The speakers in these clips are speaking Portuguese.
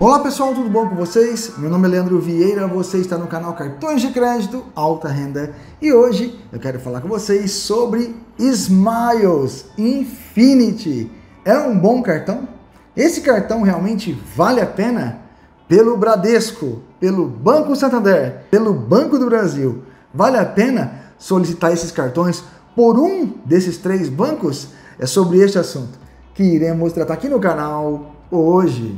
Olá pessoal, tudo bom com vocês? Meu nome é Leandro Vieira, você está no canal Cartões de Crédito Alta Renda e hoje eu quero falar com vocês sobre Smiles Infinity. É um bom cartão? Esse cartão realmente vale a pena? Pelo Bradesco, pelo Banco Santander, pelo Banco do Brasil, vale a pena solicitar esses cartões por um desses três bancos? É sobre este assunto que iremos tratar aqui no canal hoje.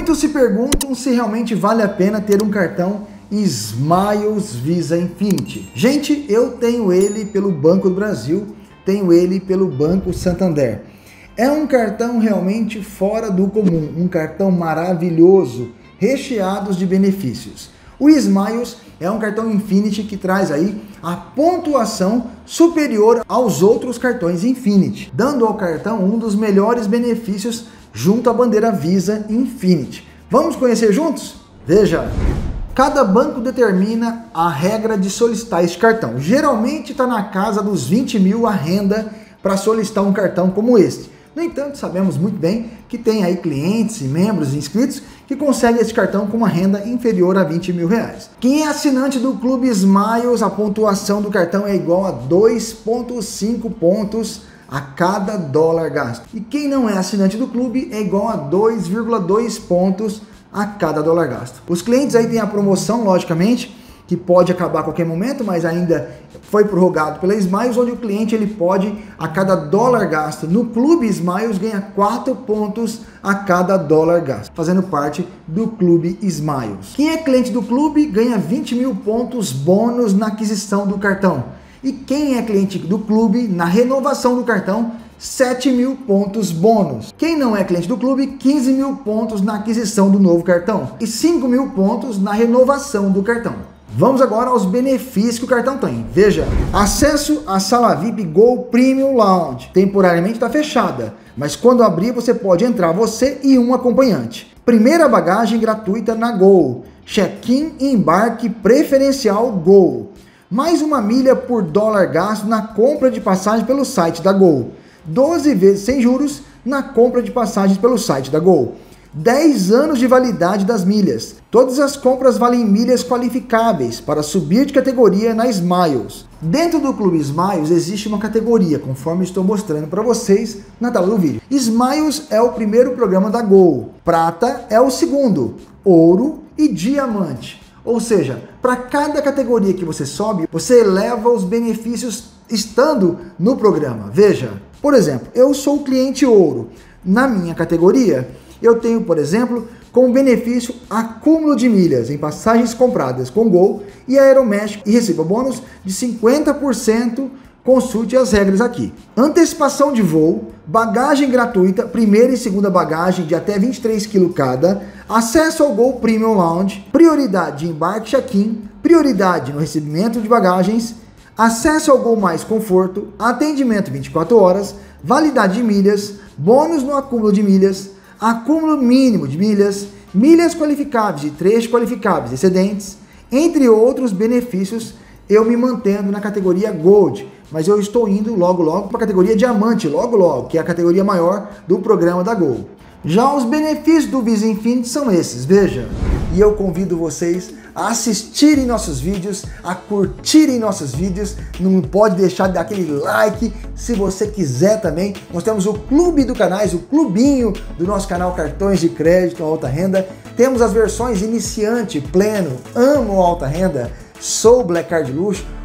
Muitos se perguntam se realmente vale a pena ter um cartão Smiles Visa Infinity. Gente, eu tenho ele pelo Banco do Brasil, tenho ele pelo Banco Santander. É um cartão realmente fora do comum, um cartão maravilhoso, recheados de benefícios. O Smiles é um cartão Infinity que traz aí a pontuação superior aos outros cartões Infinity, dando ao cartão um dos melhores benefícios junto à bandeira Visa Infinity. Vamos conhecer juntos? Veja! Cada banco determina a regra de solicitar este cartão. Geralmente está na casa dos 20 mil a renda para solicitar um cartão como este. No entanto, sabemos muito bem que tem aí clientes e membros inscritos que conseguem esse cartão com uma renda inferior a 20 mil reais. Quem é assinante do Clube Smiles, a pontuação do cartão é igual a 2,5 pontos a cada dólar gasto. E quem não é assinante do clube é igual a 2,2 pontos a cada dólar gasto. Os clientes aí têm a promoção, logicamente, que pode acabar a qualquer momento, mas ainda foi prorrogado pela Smiles, onde o cliente ele pode, a cada dólar gasto no Clube Smiles, ganha 4 pontos a cada dólar gasto, fazendo parte do Clube Smiles. Quem é cliente do clube ganha 20 mil pontos bônus na aquisição do cartão. E quem é cliente do clube, na renovação do cartão, 7 mil pontos bônus. Quem não é cliente do clube, 15 mil pontos na aquisição do novo cartão e 5 mil pontos na renovação do cartão. Vamos agora aos benefícios que o cartão tem. Veja, acesso à sala VIP Go Premium Lounge. Temporariamente está fechada, mas quando abrir você pode entrar você e um acompanhante. Primeira bagagem gratuita na Gol. Check-in e embarque preferencial Gol mais uma milha por dólar gasto na compra de passagem pelo site da Gol. 12 vezes sem juros na compra de passagens pelo site da Gol. 10 anos de validade das milhas. Todas as compras valem milhas qualificáveis para subir de categoria na Smiles. Dentro do Clube Smiles existe uma categoria, conforme estou mostrando para vocês na tela do vídeo. Smiles é o primeiro programa da Gol, Prata é o segundo, Ouro e Diamante. Ou seja, para cada categoria que você sobe, você eleva os benefícios estando no programa. Veja, por exemplo, eu sou cliente ouro. Na minha categoria, eu tenho, por exemplo, como benefício acúmulo de milhas em passagens compradas com Gol e Aeroméxico e receba bônus de 50% Consulte as regras aqui. Antecipação de voo, bagagem gratuita, primeira e segunda bagagem de até 23 kg cada, acesso ao Gol Premium Lounge, prioridade de embarque check-in, prioridade no recebimento de bagagens, acesso ao Gol Mais Conforto, atendimento 24 horas, validade de milhas, bônus no acúmulo de milhas, acúmulo mínimo de milhas, milhas qualificáveis e trechos qualificáveis excedentes, entre outros benefícios, eu me mantendo na categoria Gold mas eu estou indo logo logo para a categoria diamante, logo logo, que é a categoria maior do programa da Gol. Já os benefícios do Visa Infinity são esses, veja. E eu convido vocês a assistirem nossos vídeos, a curtirem nossos vídeos, não pode deixar de dar aquele like, se você quiser também. Nós temos o clube do canais, o clubinho do nosso canal Cartões de Crédito Alta Renda. Temos as versões iniciante, pleno, amo alta renda, sou Black Card Luxo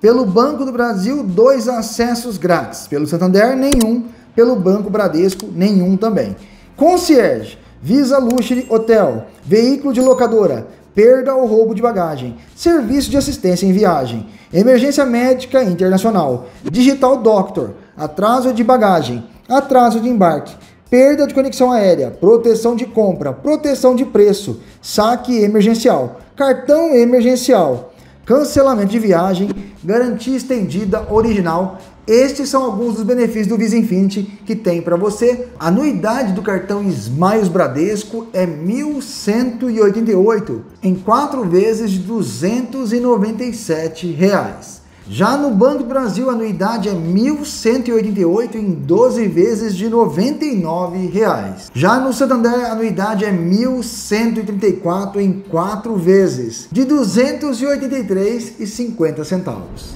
pelo Banco do Brasil, dois acessos grátis. Pelo Santander, nenhum. Pelo Banco Bradesco, nenhum também. Concierge, Visa Luxury Hotel, veículo de locadora, perda ou roubo de bagagem, serviço de assistência em viagem, emergência médica internacional, digital doctor, atraso de bagagem, atraso de embarque, perda de conexão aérea, proteção de compra, proteção de preço, saque emergencial, cartão emergencial, cancelamento de viagem, garantia estendida original. Estes são alguns dos benefícios do Visa Infinity que tem para você. A anuidade do cartão Smiles Bradesco é R$ 1.188 em quatro vezes de 297 reais. Já no Banco do Brasil, a anuidade é R$ 1.188 em 12 vezes de 99 reais. Já no Santander, a anuidade é R$ 1.134 em 4 vezes de R$ 283,50 centavos.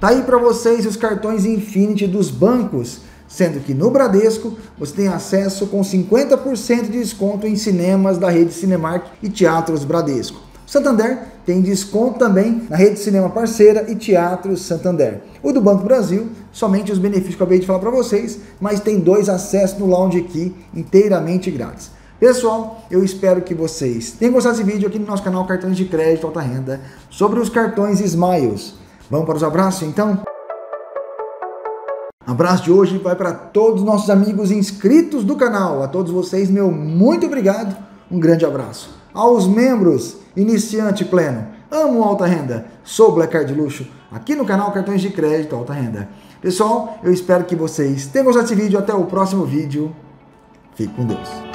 Tá aí para vocês os cartões Infinity dos bancos, sendo que no Bradesco você tem acesso com 50% de desconto em cinemas da rede Cinemark e Teatros Bradesco. Santander tem desconto também na rede cinema parceira e Teatro Santander. O do Banco Brasil, somente os benefícios que eu acabei de falar para vocês, mas tem dois acessos no lounge aqui inteiramente grátis. Pessoal, eu espero que vocês tenham gostado desse vídeo aqui no nosso canal Cartões de Crédito Alta Renda sobre os cartões Smiles. Vamos para os abraços então? abraço de hoje vai para todos os nossos amigos inscritos do canal. A todos vocês, meu muito obrigado. Um grande abraço. Aos membros iniciante pleno, amo alta renda, sou Black Card Luxo, aqui no canal Cartões de Crédito Alta Renda. Pessoal, eu espero que vocês tenham gostado desse vídeo. Até o próximo vídeo. Fique com Deus.